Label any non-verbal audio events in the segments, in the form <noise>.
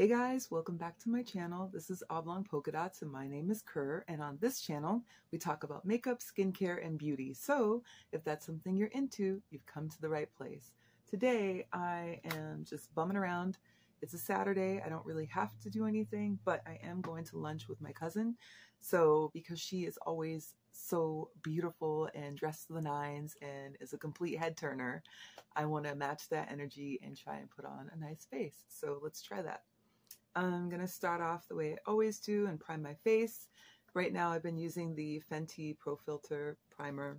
Hey guys, welcome back to my channel. This is Oblong Polka Dots and my name is Kerr and on this channel we talk about makeup, skincare, and beauty. So if that's something you're into, you've come to the right place. Today I am just bumming around. It's a Saturday. I don't really have to do anything, but I am going to lunch with my cousin. So because she is always so beautiful and dressed to the nines and is a complete head turner, I want to match that energy and try and put on a nice face. So let's try that. I'm going to start off the way I always do and prime my face. Right now I've been using the Fenty Pro Filter Primer.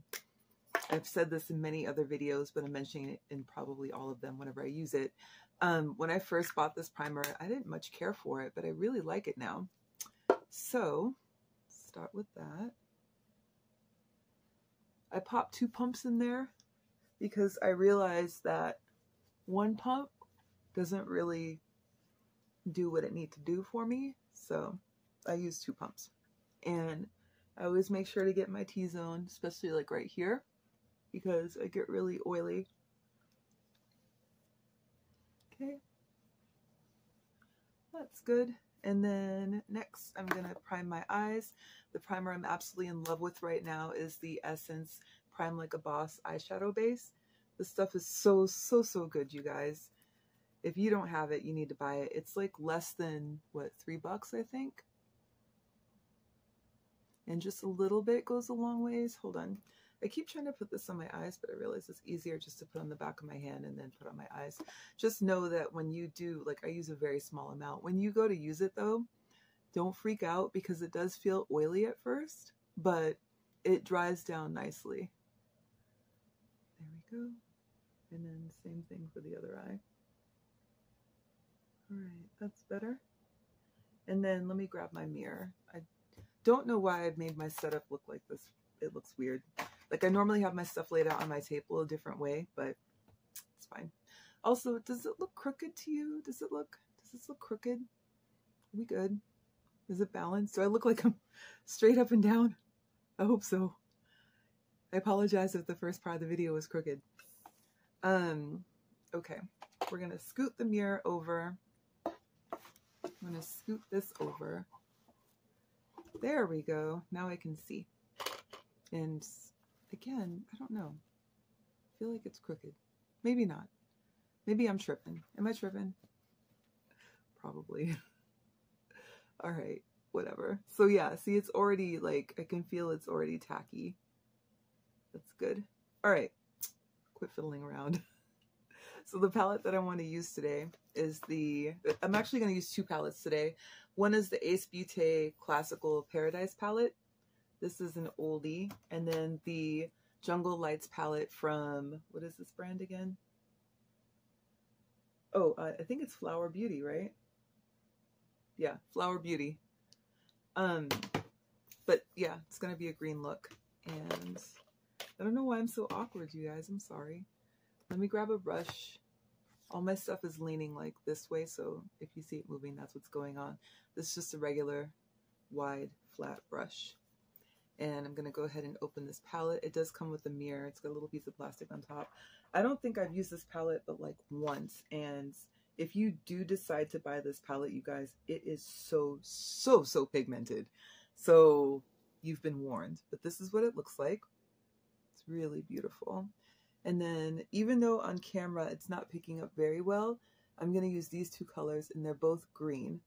I've said this in many other videos, but I'm mentioning it in probably all of them whenever I use it. Um, when I first bought this primer, I didn't much care for it, but I really like it now. So, start with that. I popped two pumps in there because I realized that one pump doesn't really do what it need to do for me. So I use two pumps. And I always make sure to get my T-zone, especially like right here, because I get really oily. Okay. That's good. And then next, I'm going to prime my eyes. The primer I'm absolutely in love with right now is the Essence Prime Like a Boss eyeshadow base. This stuff is so, so, so good, you guys if you don't have it, you need to buy it. It's like less than, what, three bucks, I think? And just a little bit goes a long ways. Hold on. I keep trying to put this on my eyes, but I realize it's easier just to put on the back of my hand and then put on my eyes. Just know that when you do, like I use a very small amount. When you go to use it though, don't freak out because it does feel oily at first, but it dries down nicely. There we go. And then same thing for the other eye. All right, that's better. And then let me grab my mirror. I don't know why I've made my setup look like this. It looks weird. Like I normally have my stuff laid out on my table a different way, but it's fine. Also, does it look crooked to you? Does it look, does this look crooked? Are we good? Is it balanced? Do I look like I'm <laughs> straight up and down? I hope so. I apologize if the first part of the video was crooked. Um, okay. We're going to scoot the mirror over I'm going to scoot this over. There we go. Now I can see. And again, I don't know. I feel like it's crooked. Maybe not. Maybe I'm tripping. Am I tripping? Probably. <laughs> All right, whatever. So yeah, see, it's already like, I can feel it's already tacky. That's good. All right, quit fiddling around. <laughs> So the palette that I want to use today is the, I'm actually going to use two palettes today. One is the Ace Beauté Classical Paradise palette. This is an oldie. And then the Jungle Lights palette from, what is this brand again? Oh, uh, I think it's Flower Beauty, right? Yeah, Flower Beauty. Um, but yeah, it's going to be a green look. And I don't know why I'm so awkward, you guys. I'm sorry. Let me grab a brush. All my stuff is leaning like this way, so if you see it moving, that's what's going on. This is just a regular wide flat brush. And I'm going to go ahead and open this palette. It does come with a mirror. It's got a little piece of plastic on top. I don't think I've used this palette but like once. And if you do decide to buy this palette, you guys, it is so, so, so pigmented. So you've been warned. But this is what it looks like. It's really beautiful. And then even though on camera it's not picking up very well, I'm going to use these two colors and they're both green.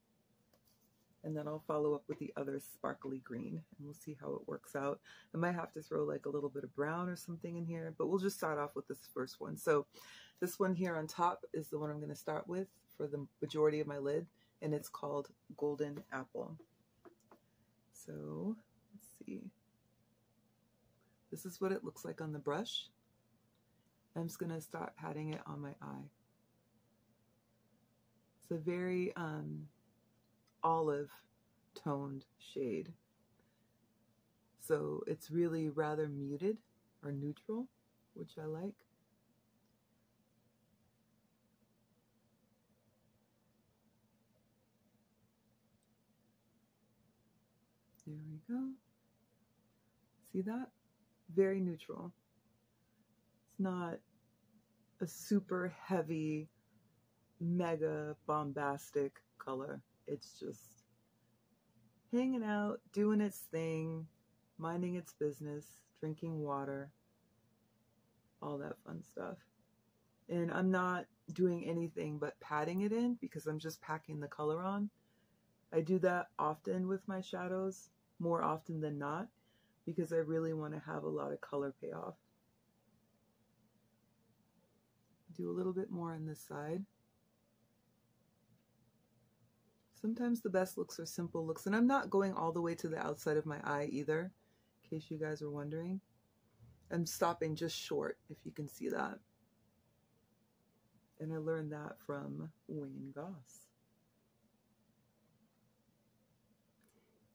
And then I'll follow up with the other sparkly green and we'll see how it works out. I might have to throw like a little bit of brown or something in here, but we'll just start off with this first one. So this one here on top is the one I'm going to start with for the majority of my lid and it's called Golden Apple. So let's see. This is what it looks like on the brush. I'm just going to start patting it on my eye. It's a very um, olive toned shade. So it's really rather muted or neutral, which I like. There we go. See that? Very neutral not a super heavy, mega bombastic color. It's just hanging out, doing its thing, minding its business, drinking water, all that fun stuff. And I'm not doing anything but patting it in because I'm just packing the color on. I do that often with my shadows, more often than not, because I really want to have a lot of color payoff. Do a little bit more on this side. Sometimes the best looks are simple looks, and I'm not going all the way to the outside of my eye either, in case you guys are wondering. I'm stopping just short, if you can see that. And I learned that from Wayne Goss.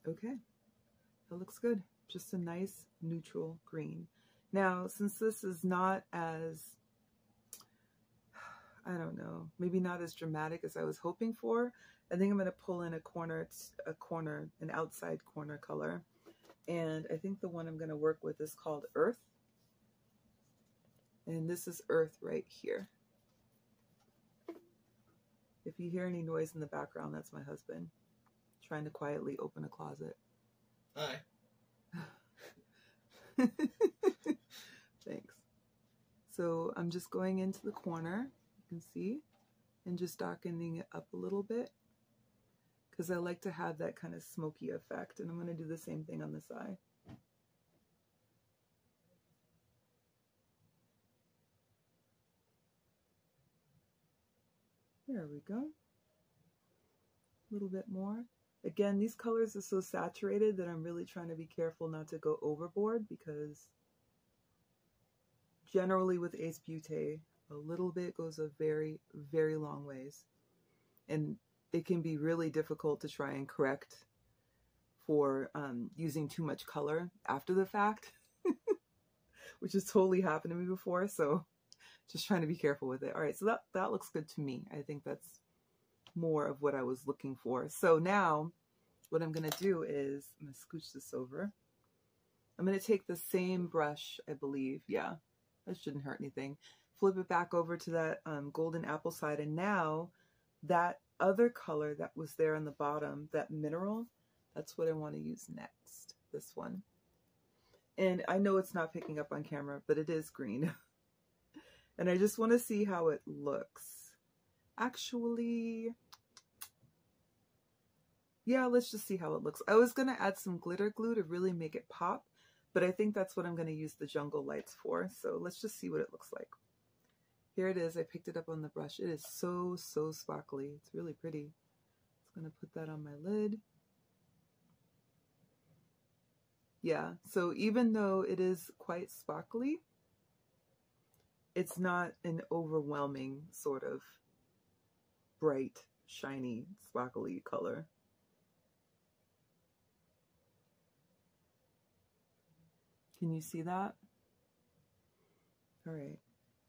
Okay, that looks good. Just a nice neutral green. Now, since this is not as, I don't know, maybe not as dramatic as I was hoping for, I think I'm going to pull in a corner, a corner, an outside corner color. And I think the one I'm going to work with is called Earth. And this is Earth right here. If you hear any noise in the background, that's my husband trying to quietly open a closet. Hi. <laughs> Thanks. So I'm just going into the corner, can see, and just darkening it up a little bit because I like to have that kind of smoky effect. And I'm going to do the same thing on this eye. There we go. A little bit more. Again, these colors are so saturated that I'm really trying to be careful not to go overboard because generally with Ace Beauté, a little bit goes a very, very long ways. And it can be really difficult to try and correct for um, using too much color after the fact, <laughs> which has totally happened to me before. So just trying to be careful with it. All right, so that, that looks good to me. I think that's more of what I was looking for. So now what I'm going to do is I'm going to scooch this over. I'm going to take the same brush, I believe. Yeah, that shouldn't hurt anything. Flip it back over to that um, golden apple side. And now that other color that was there on the bottom, that mineral, that's what I want to use next, this one. And I know it's not picking up on camera, but it is green. <laughs> and I just want to see how it looks. Actually, yeah, let's just see how it looks. I was going to add some glitter glue to really make it pop, but I think that's what I'm going to use the jungle lights for. So let's just see what it looks like. Here it is. I picked it up on the brush. It is so, so sparkly. It's really pretty. I'm going to put that on my lid. Yeah, so even though it is quite sparkly, it's not an overwhelming sort of bright, shiny, sparkly color. Can you see that? All right.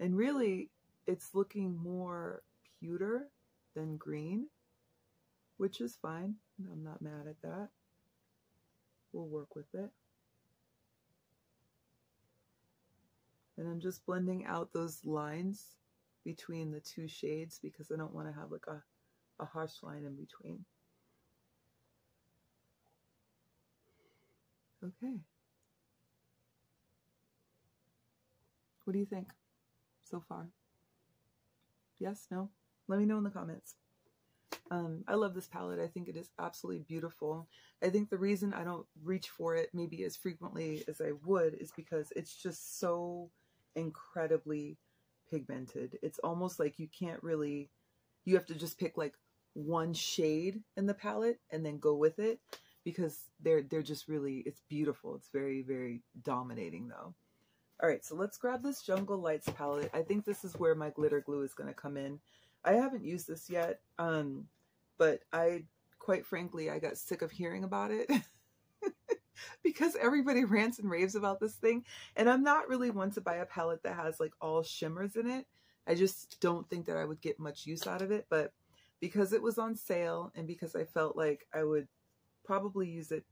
And really, it's looking more pewter than green, which is fine. I'm not mad at that. We'll work with it. And I'm just blending out those lines between the two shades because I don't want to have like a, a harsh line in between. Okay. What do you think so far? Yes? No? Let me know in the comments. Um, I love this palette. I think it is absolutely beautiful. I think the reason I don't reach for it maybe as frequently as I would is because it's just so incredibly pigmented. It's almost like you can't really, you have to just pick like one shade in the palette and then go with it because they're, they're just really, it's beautiful. It's very, very dominating though. All right, so let's grab this Jungle Lights palette. I think this is where my glitter glue is going to come in. I haven't used this yet, um, but I, quite frankly, I got sick of hearing about it <laughs> because everybody <laughs> rants and raves about this thing. And I'm not really one to buy a palette that has like all shimmers in it. I just don't think that I would get much use out of it. But because it was on sale and because I felt like I would probably use it,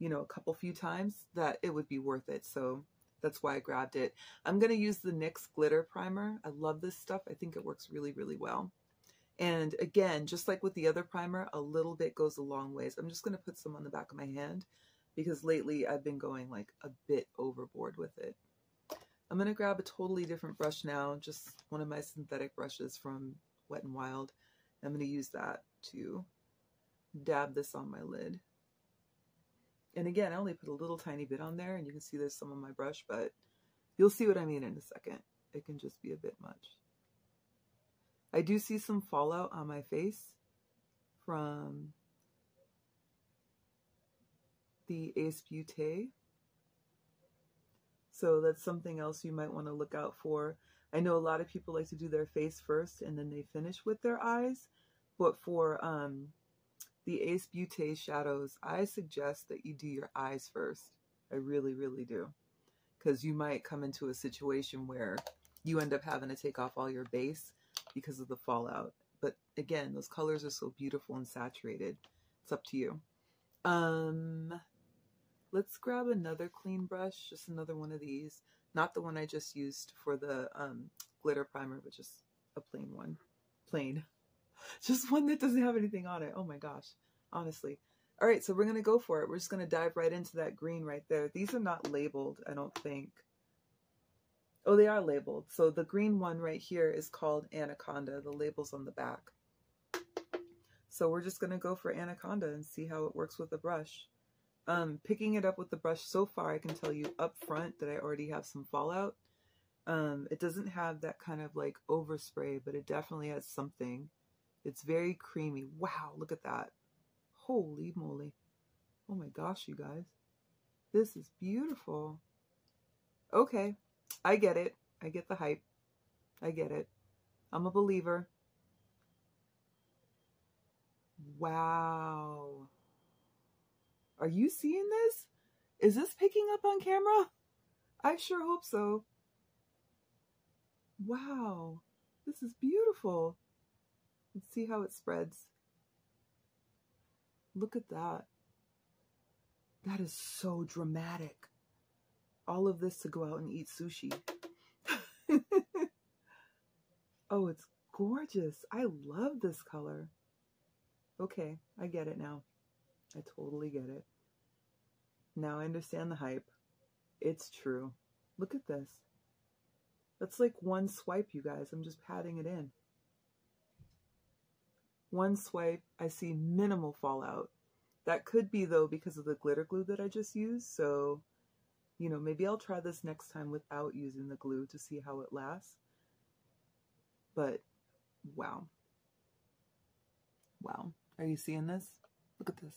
you know, a couple few times, that it would be worth it. So that's why I grabbed it. I'm going to use the NYX Glitter Primer. I love this stuff. I think it works really, really well. And again, just like with the other primer, a little bit goes a long ways. I'm just going to put some on the back of my hand because lately I've been going like a bit overboard with it. I'm going to grab a totally different brush now, just one of my synthetic brushes from Wet n Wild. I'm going to use that to dab this on my lid. And again, I only put a little tiny bit on there, and you can see there's some on my brush, but you'll see what I mean in a second. It can just be a bit much. I do see some fallout on my face from the Ace Beauté. So that's something else you might want to look out for. I know a lot of people like to do their face first and then they finish with their eyes. But for um, the Ace Beauté shadows, I suggest that you do your eyes first. I really, really do. Because you might come into a situation where you end up having to take off all your base because of the fallout. But again, those colors are so beautiful and saturated. It's up to you. Um, let's grab another clean brush, just another one of these. Not the one I just used for the um, glitter primer, but just a plain one. Plain. <laughs> Just one that doesn't have anything on it. Oh my gosh, honestly. All right, so we're going to go for it. We're just going to dive right into that green right there. These are not labeled, I don't think. Oh, they are labeled. So the green one right here is called Anaconda. The label's on the back. So we're just going to go for Anaconda and see how it works with the brush. Um, picking it up with the brush so far, I can tell you up front that I already have some fallout. Um, it doesn't have that kind of like overspray, but it definitely has something. It's very creamy. Wow, look at that. Holy moly. Oh my gosh, you guys. This is beautiful. Okay, I get it. I get the hype. I get it. I'm a believer. Wow. Are you seeing this? Is this picking up on camera? I sure hope so. Wow. This is beautiful. See how it spreads. Look at that. That is so dramatic all of this to go out and eat sushi. <laughs> oh, it's gorgeous. I love this color. Okay, I get it now. I totally get it. Now I understand the hype. It's true. Look at this. That's like one swipe, you guys. I'm just patting it in. One swipe, I see minimal fallout. That could be, though, because of the glitter glue that I just used, so you know, maybe I'll try this next time without using the glue to see how it lasts. But wow. Wow. Are you seeing this? Look at this.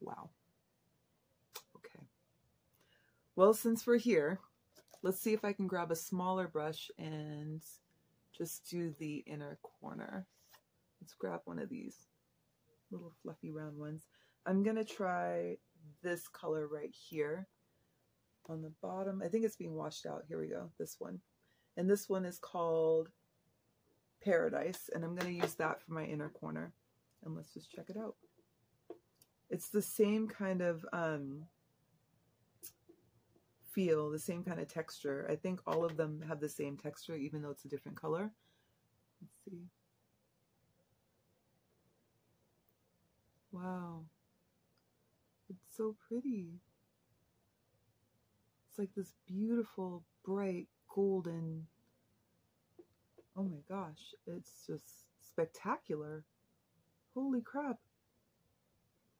Wow. Okay. Well, since we're here, let's see if I can grab a smaller brush and just do the inner corner. Let's grab one of these little fluffy round ones. I'm going to try this color right here on the bottom. I think it's being washed out. Here we go, this one. And this one is called Paradise, and I'm going to use that for my inner corner. And let's just check it out. It's the same kind of um, feel, the same kind of texture. I think all of them have the same texture, even though it's a different color. Let's see. Wow. It's so pretty. It's like this beautiful, bright, golden. Oh my gosh, it's just spectacular. Holy crap.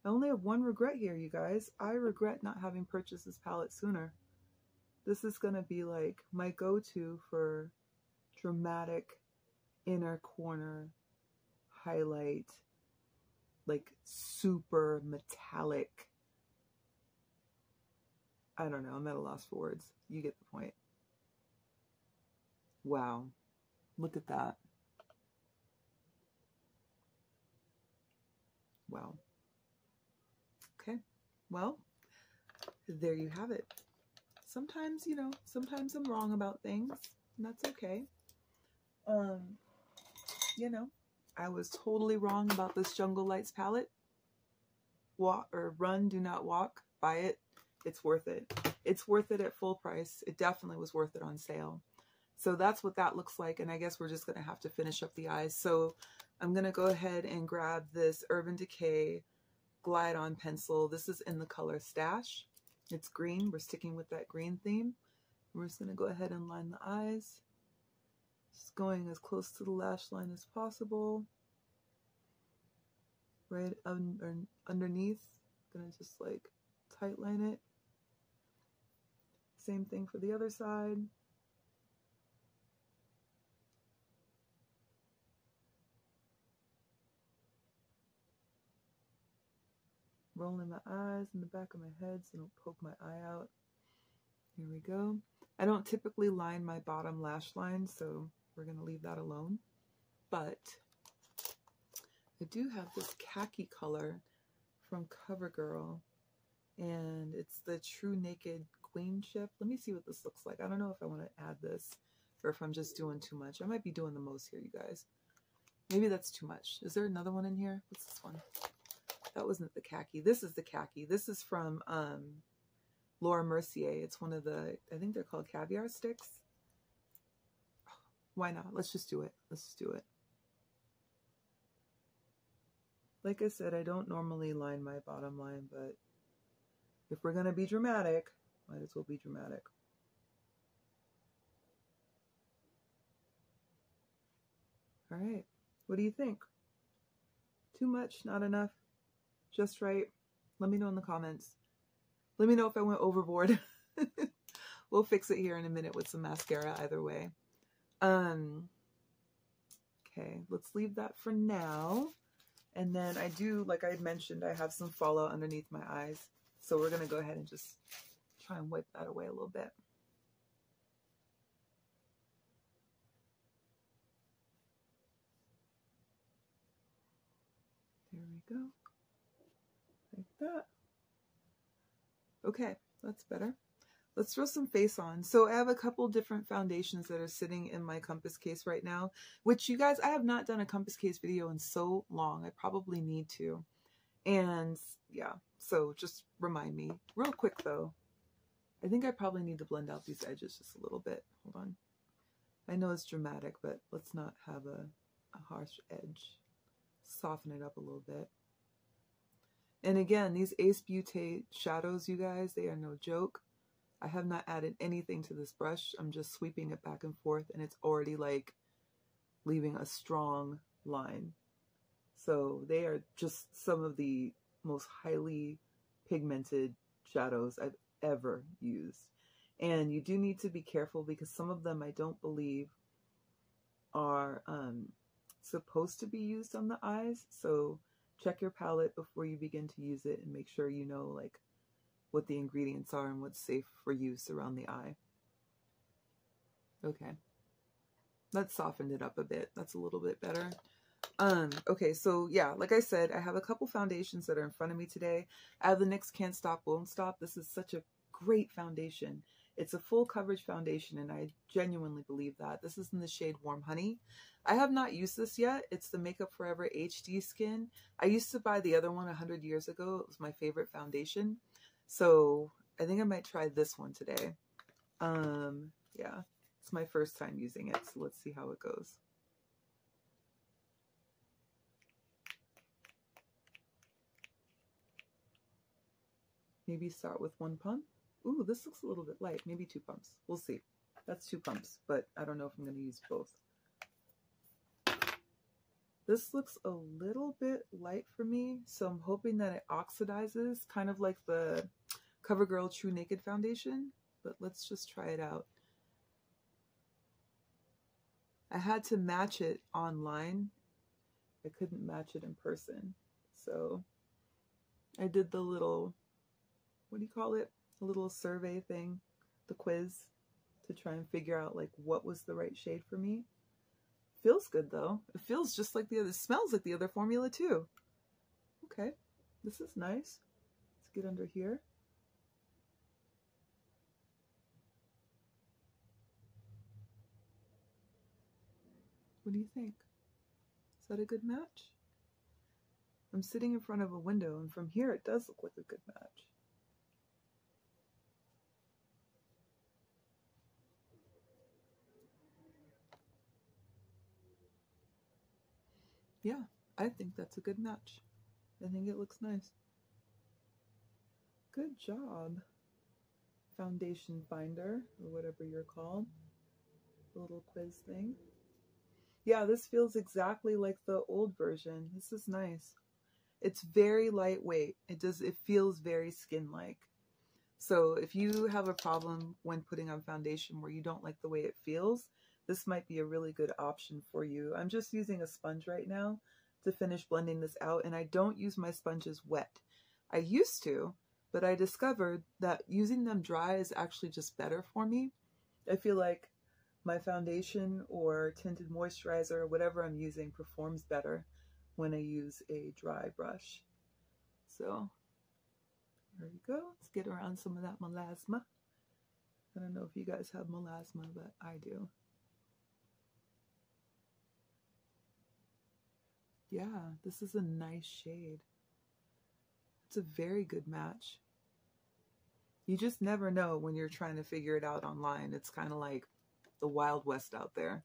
I only have one regret here, you guys. I regret not having purchased this palette sooner. This is going to be like my go-to for dramatic inner corner highlight, like super metallic I don't know. I'm at a loss for words. You get the point. Wow. Look at that. Wow. Okay. Well, there you have it. Sometimes, you know, sometimes I'm wrong about things, and that's okay. Um, you know, I was totally wrong about this Jungle Lights palette. Walk or run, do not walk. Buy it it's worth it. It's worth it at full price. It definitely was worth it on sale. So that's what that looks like. And I guess we're just going to have to finish up the eyes. So I'm going to go ahead and grab this Urban Decay Glide On pencil. This is in the color Stash. It's green. We're sticking with that green theme. We're just going to go ahead and line the eyes. Just going as close to the lash line as possible. Right under, underneath. Gonna just like tight line it. Same thing for the other side. rolling my eyes in the back of my head so don't poke my eye out. Here we go. I don't typically line my bottom lash line, so we're going to leave that alone. But I do have this khaki color from CoverGirl, and it's the True Naked Queenship. Let me see what this looks like. I don't know if I want to add this or if I'm just doing too much. I might be doing the most here, you guys. Maybe that's too much. Is there another one in here? What's this one? That wasn't the khaki. This is the khaki. This is from um, Laura Mercier. It's one of the, I think they're called caviar sticks. Why not? Let's just do it. Let's just do it. Like I said, I don't normally line my bottom line, but if we're going to be dramatic, might as well be dramatic. All right. What do you think? Too much? Not enough? just right? Let me know in the comments. Let me know if I went overboard. <laughs> we'll fix it here in a minute with some mascara either way. Um, okay, let's leave that for now. And then I do, like I had mentioned, I have some fallout underneath my eyes. So we're going to go ahead and just try and wipe that away a little bit. There we go Like that. Okay, that's better. Let's throw some face on. So I have a couple different foundations that are sitting in my compass case right now, which you guys, I have not done a compass case video in so long. I probably need to. And yeah, so just remind me. Real quick though, I think I probably need to blend out these edges just a little bit. Hold on. I know it's dramatic, but let's not have a, a harsh edge. Soften it up a little bit. And again, these Ace Beauté shadows, you guys, they are no joke. I have not added anything to this brush. I'm just sweeping it back and forth and it's already like leaving a strong line. So they are just some of the most highly pigmented shadows I've ever used. And you do need to be careful because some of them I don't believe are um, supposed to be used on the eyes. So check your palette before you begin to use it and make sure you know like what the ingredients are and what's safe for use around the eye. Okay. That softened it up a bit. That's a little bit better. Um, okay, so yeah, like I said, I have a couple foundations that are in front of me today. I have the NYX Can't Stop Won't Stop. This is such a great foundation. It's a full coverage foundation, and I genuinely believe that. This is in the shade Warm Honey. I have not used this yet. It's the Makeup Forever HD Skin. I used to buy the other one 100 years ago. It was my favorite foundation. So I think I might try this one today. Um, yeah, it's my first time using it, so let's see how it goes. Maybe start with one pump. Ooh, this looks a little bit light. Maybe two pumps. We'll see. That's two pumps, but I don't know if I'm going to use both. This looks a little bit light for me, so I'm hoping that it oxidizes, kind of like the CoverGirl True Naked Foundation, but let's just try it out. I had to match it online. I couldn't match it in person, so I did the little, what do you call it? A little survey thing, the quiz, to try and figure out like what was the right shade for me. Feels good though. It feels just like the other, smells like the other formula too. Okay, this is nice. Let's get under here. What do you think? Is that a good match? I'm sitting in front of a window and from here it does look like a good match. Yeah, I think that's a good match. I think it looks nice. Good job. Foundation binder, or whatever you're called. Little quiz thing. Yeah, this feels exactly like the old version. This is nice. It's very lightweight. It does it feels very skin-like. So if you have a problem when putting on foundation where you don't like the way it feels, this might be a really good option for you. I'm just using a sponge right now to finish blending this out and I don't use my sponges wet. I used to, but I discovered that using them dry is actually just better for me. I feel like my foundation or tinted moisturizer or whatever I'm using performs better when I use a dry brush. So there we go. Let's get around some of that melasma. I don't know if you guys have melasma, but I do. Yeah, this is a nice shade. It's a very good match. You just never know when you're trying to figure it out online. It's kind of like the Wild West out there.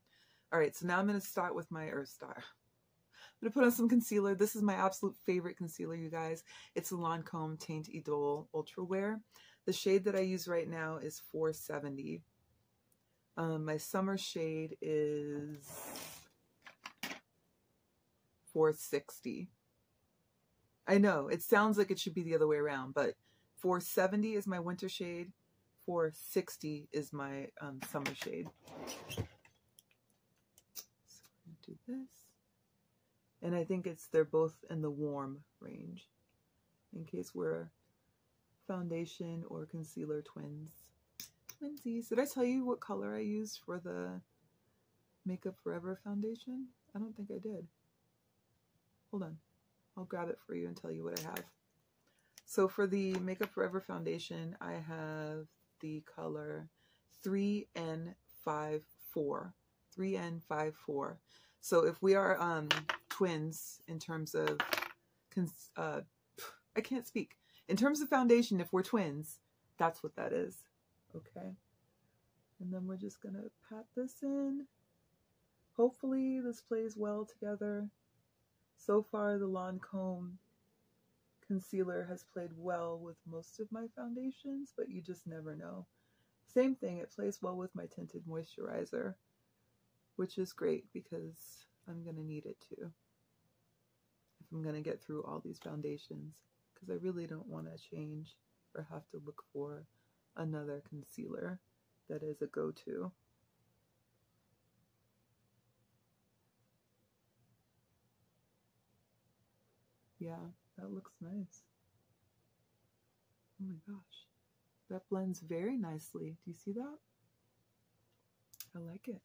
All right, so now I'm going to start with my Earth Star. I'm going to put on some concealer. This is my absolute favorite concealer, you guys. It's the Lancome Teint Idole Ultra Wear. The shade that I use right now is 470. Um, my summer shade is 460. I know, it sounds like it should be the other way around, but 470 is my winter shade, 460 is my um, summer shade. So do this. And I think it's they're both in the warm range, in case we're foundation or concealer twins. Twinsies. Did I tell you what color I used for the Makeup Forever foundation? I don't think I did. Hold on. I'll grab it for you and tell you what I have. So for the Makeup Forever foundation, I have the color 3N54. 3N54. So if we are um, twins in terms of, uh, I can't speak. In terms of foundation, if we're twins, that's what that is. Okay. And then we're just going to pat this in. Hopefully this plays well together. So far, the Lancome concealer has played well with most of my foundations, but you just never know. Same thing, it plays well with my tinted moisturizer, which is great because I'm going to need it too. If I'm going to get through all these foundations, because I really don't want to change or have to look for another concealer that is a go-to. Yeah, that looks nice. Oh my gosh. That blends very nicely. Do you see that? I like it.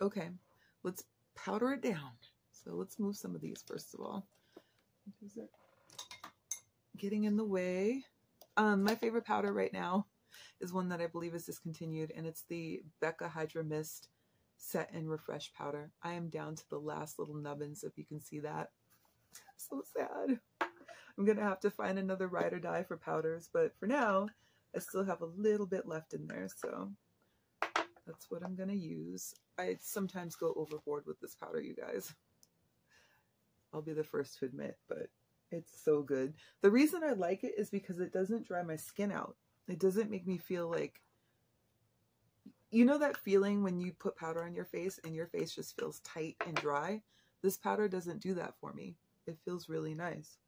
Okay, let's powder it down. So let's move some of these first of all. Getting in the way? Um, my favorite powder right now is one that I believe is discontinued, and it's the Becca Hydra Mist Set and Refresh Powder. I am down to the last little nubbins, if you can see that. So sad. I'm going to have to find another ride or die for powders, but for now, I still have a little bit left in there, so that's what I'm going to use. I sometimes go overboard with this powder, you guys. I'll be the first to admit, but it's so good. The reason I like it is because it doesn't dry my skin out. It doesn't make me feel like, you know that feeling when you put powder on your face and your face just feels tight and dry? This powder doesn't do that for me. It feels really nice.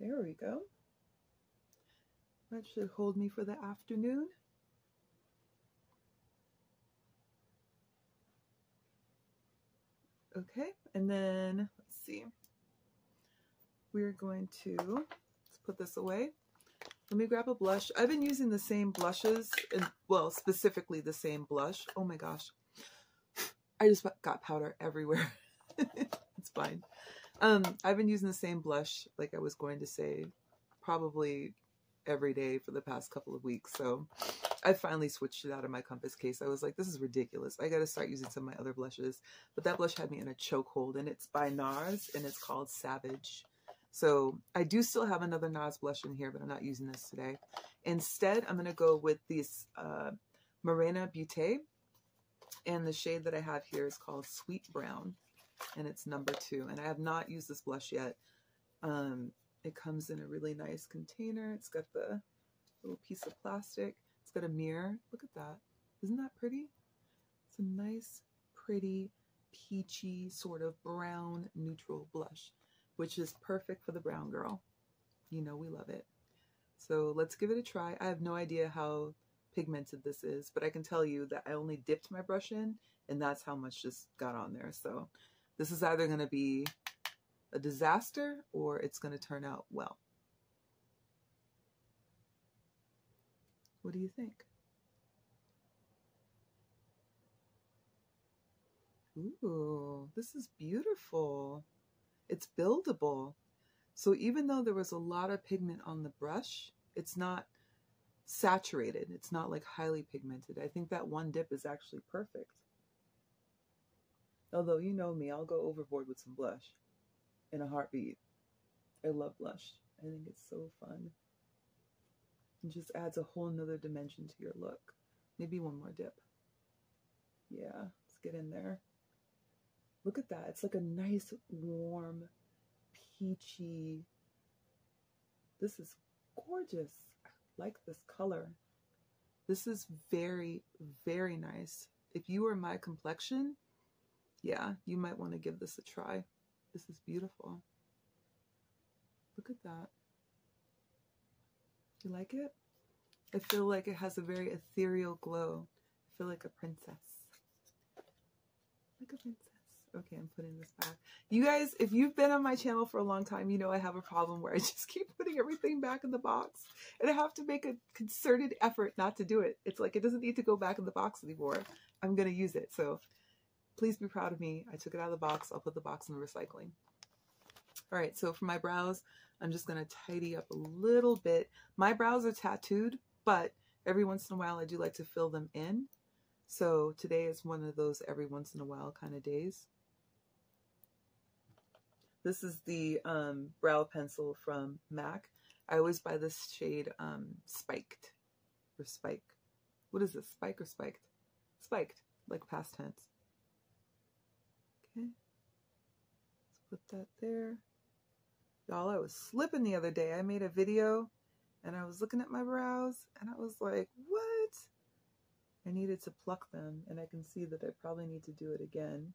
There we go. That should hold me for the afternoon. Okay, and then let's see. We're going to let's put this away. Let me grab a blush. I've been using the same blushes, and well, specifically the same blush. Oh my gosh. I just got powder everywhere. <laughs> it's fine. Um, I've been using the same blush, like I was going to say, probably every day for the past couple of weeks. So I finally switched it out of my compass case. I was like, this is ridiculous. I got to start using some of my other blushes. But that blush had me in a chokehold, and it's by NARS, and it's called Savage. So I do still have another NARS blush in here, but I'm not using this today. Instead, I'm going to go with this uh, Morena Beauté. And the shade that I have here is called Sweet Brown. And it's number two. And I have not used this blush yet. Um, it comes in a really nice container. It's got the little piece of plastic. It's got a mirror. Look at that. Isn't that pretty? It's a nice, pretty, peachy, sort of brown neutral blush, which is perfect for the brown girl. You know we love it. So let's give it a try. I have no idea how pigmented this is, but I can tell you that I only dipped my brush in and that's how much just got on there. So this is either going to be a disaster or it's going to turn out well. What do you think? Ooh, this is beautiful. It's buildable. So even though there was a lot of pigment on the brush, it's not saturated. It's not like highly pigmented. I think that one dip is actually perfect. Although you know me, I'll go overboard with some blush in a heartbeat. I love blush. I think it's so fun. It just adds a whole nother dimension to your look. Maybe one more dip. Yeah, let's get in there. Look at that. It's like a nice, warm, peachy. This is gorgeous. I like this color. This is very, very nice. If you are my complexion, yeah, you might want to give this a try. This is beautiful. Look at that. You like it? I feel like it has a very ethereal glow. I feel like a princess. Like a princess. Okay, I'm putting this back. You guys, if you've been on my channel for a long time, you know I have a problem where I <laughs> just keep putting everything back in the box. And I have to make a concerted effort not to do it. It's like it doesn't need to go back in the box anymore. I'm going to use it. So please be proud of me. I took it out of the box. I'll put the box in the recycling. All right, so for my brows, I'm just going to tidy up a little bit. My brows are tattooed, but every once in a while I do like to fill them in. So today is one of those every once in a while kind of days. This is the um, brow pencil from MAC. I always buy this shade um, Spiked or Spike. What is this? Spike or Spiked? Spiked, like past tense. Okay. Let's put that there. Y'all, I was slipping the other day. I made a video and I was looking at my brows and I was like, what? I needed to pluck them and I can see that I probably need to do it again.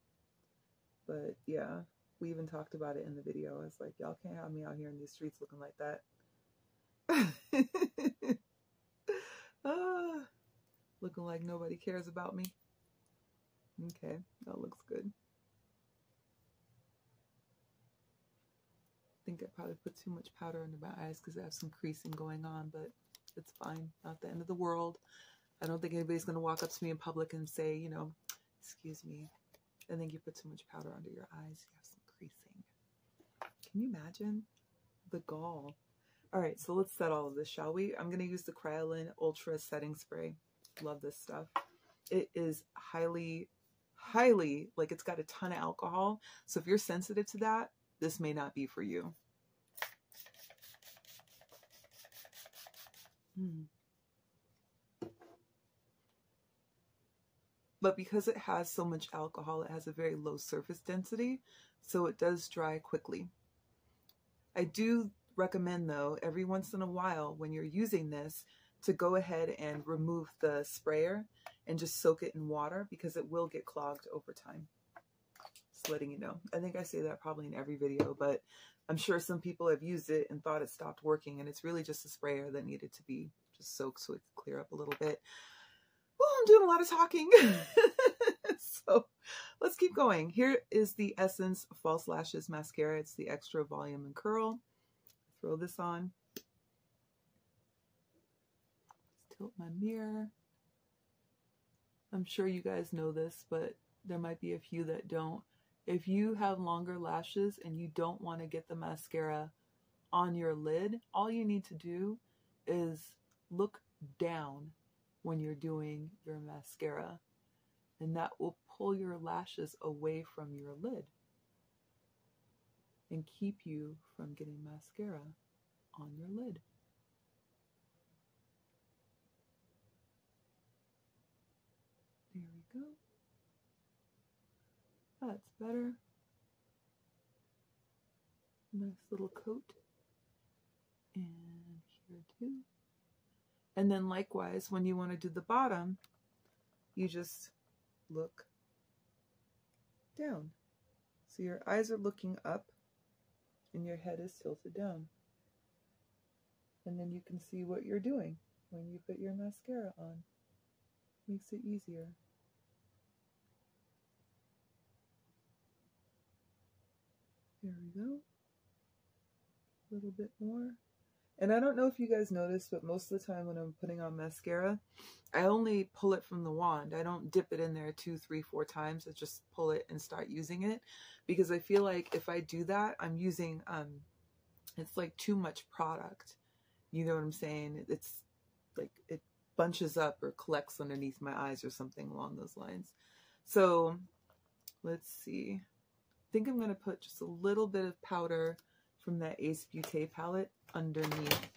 But yeah, we even talked about it in the video. I was like, y'all can't have me out here in these streets looking like that. <laughs> ah, looking like nobody cares about me. Okay, that looks good. I think I probably put too much powder under my eyes because I have some creasing going on, but it's fine. Not the end of the world. I don't think anybody's going to walk up to me in public and say, you know, excuse me, I think you put too much powder under your eyes. Have some creasing. Can you imagine the gall? All right, so let's set all of this, shall we? I'm going to use the Kryolan Ultra Setting Spray. Love this stuff. It is highly, highly, like it's got a ton of alcohol. So if you're sensitive to that, this may not be for you. Hmm. But because it has so much alcohol, it has a very low surface density, so it does dry quickly. I do recommend though, every once in a while when you're using this, to go ahead and remove the sprayer and just soak it in water because it will get clogged over time. Just letting you know. I think I say that probably in every video, but I'm sure some people have used it and thought it stopped working and it's really just a sprayer that needed to be just soaked so it could clear up a little bit. I'm doing a lot of talking. <laughs> so let's keep going. Here is the Essence False Lashes Mascara. It's the Extra Volume and Curl. Throw this on. Let's tilt my mirror. I'm sure you guys know this, but there might be a few that don't. If you have longer lashes and you don't want to get the mascara on your lid, all you need to do is look down when you're doing your mascara. And that will pull your lashes away from your lid. and keep you from getting mascara on your lid. There we go. That's better. Nice little coat. And here too. And then likewise, when you want to do the bottom, you just look down. So your eyes are looking up and your head is tilted down. And then you can see what you're doing when you put your mascara on. Makes it easier. There we go. A little bit more. And I don't know if you guys noticed, but most of the time when I'm putting on mascara, I only pull it from the wand. I don't dip it in there two, three, four times. I just pull it and start using it because I feel like if I do that, I'm using, um, it's like too much product. You know what I'm saying? It's like it bunches up or collects underneath my eyes or something along those lines. So let's see. I think I'm going to put just a little bit of powder from that Ace Beauté palette underneath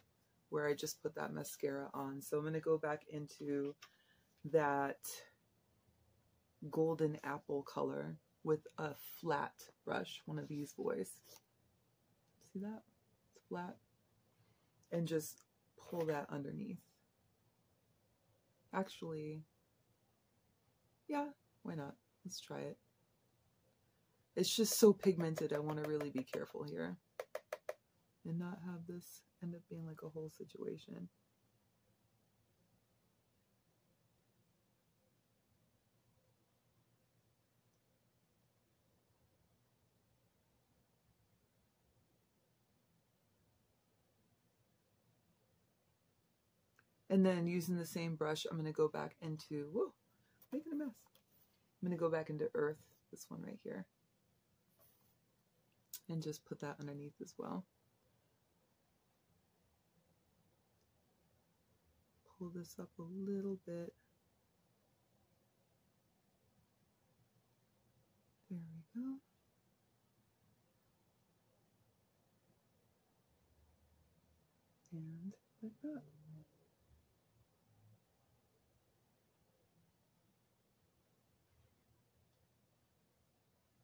where I just put that mascara on. So I'm going to go back into that golden apple color with a flat brush, one of these boys. See that? It's flat. And just pull that underneath. Actually, yeah, why not? Let's try it. It's just so pigmented, I want to really be careful here and not have this end up being like a whole situation. And then using the same brush, I'm going to go back into, whoa, making a mess. I'm going to go back into Earth, this one right here. And just put that underneath as well. Pull this up a little bit. There we go. And like that.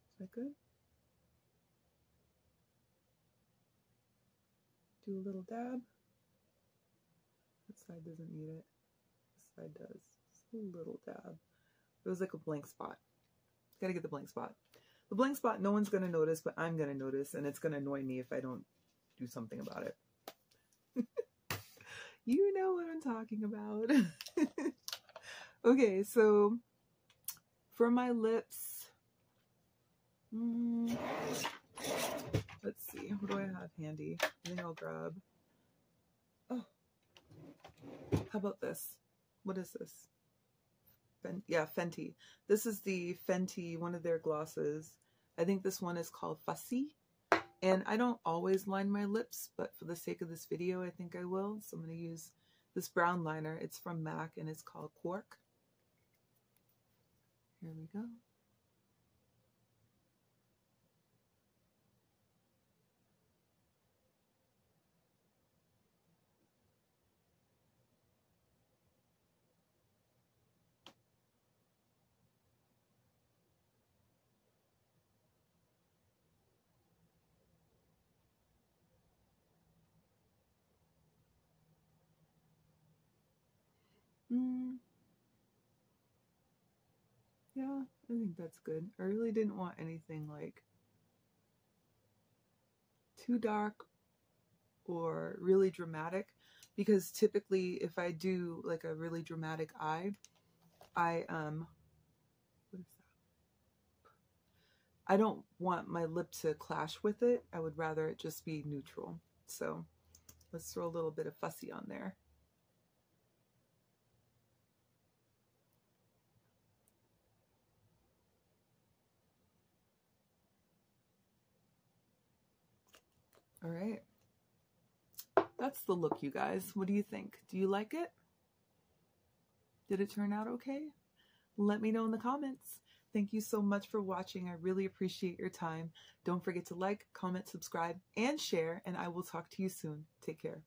Is that good? Do a little dab side doesn't need it. This side does. Just a little dab. It was like a blank spot. Gotta get the blank spot. The blank spot, no one's gonna notice, but I'm gonna notice, and it's gonna annoy me if I don't do something about it. <laughs> you know what I'm talking about. <laughs> okay, so for my lips, mm, let's see, what do I have handy? I think I'll grab how about this? What is this? Yeah, Fenty. This is the Fenty, one of their glosses. I think this one is called Fussy. And I don't always line my lips, but for the sake of this video, I think I will. So I'm going to use this brown liner. It's from MAC and it's called Cork. Here we go. Mm. Yeah, I think that's good. I really didn't want anything like too dark or really dramatic because typically if I do like a really dramatic eye, I um what is that? I don't want my lip to clash with it. I would rather it just be neutral. So let's throw a little bit of fussy on there. All right. That's the look, you guys. What do you think? Do you like it? Did it turn out okay? Let me know in the comments. Thank you so much for watching. I really appreciate your time. Don't forget to like, comment, subscribe, and share, and I will talk to you soon. Take care.